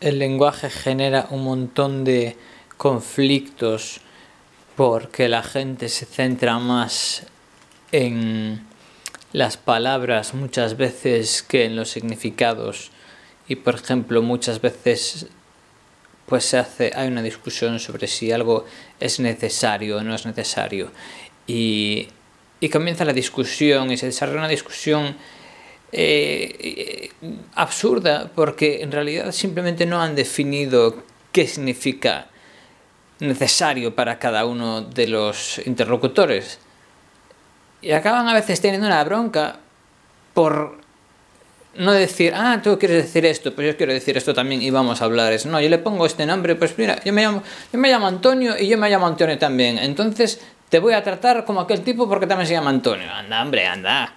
el lenguaje genera un montón de conflictos porque la gente se centra más en las palabras muchas veces que en los significados. Y por ejemplo muchas veces pues se hace hay una discusión sobre si algo es necesario o no es necesario. Y, y comienza la discusión y se desarrolla una discusión eh, absurda porque en realidad simplemente no han definido qué significa necesario para cada uno de los interlocutores. Y acaban a veces teniendo una bronca por no decir, ah, tú quieres decir esto, pues yo quiero decir esto también y vamos a hablar eso. No, yo le pongo este nombre, pues mira, yo me llamo, yo me llamo Antonio y yo me llamo Antonio también. Entonces te voy a tratar como aquel tipo porque también se llama Antonio. Anda, hombre, anda.